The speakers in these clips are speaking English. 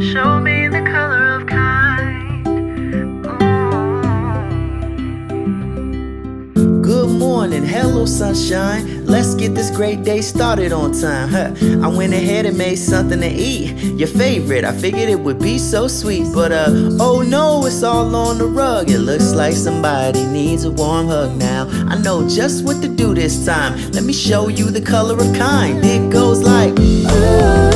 Show me the color of kind. Ooh. Good morning, hello sunshine. Let's get this great day started on time. Huh. I went ahead and made something to eat. Your favorite, I figured it would be so sweet. But uh, oh no, it's all on the rug. It looks like somebody needs a warm hug now. I know just what to do this time. Let me show you the color of kind. It goes like.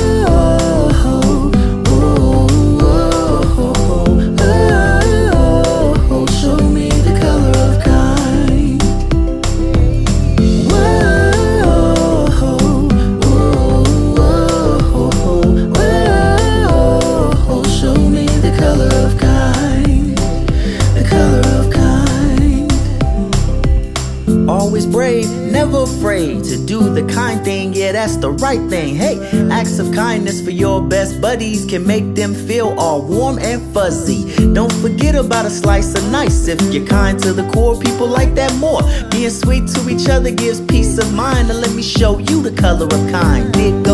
Always brave, never afraid to do the kind thing. Yeah, that's the right thing. Hey, acts of kindness for your best buddies can make them feel all warm and fuzzy. Don't forget about a slice of nice. If you're kind to the core, people like that more. Being sweet to each other gives peace of mind. And let me show you the color of kind. Oh,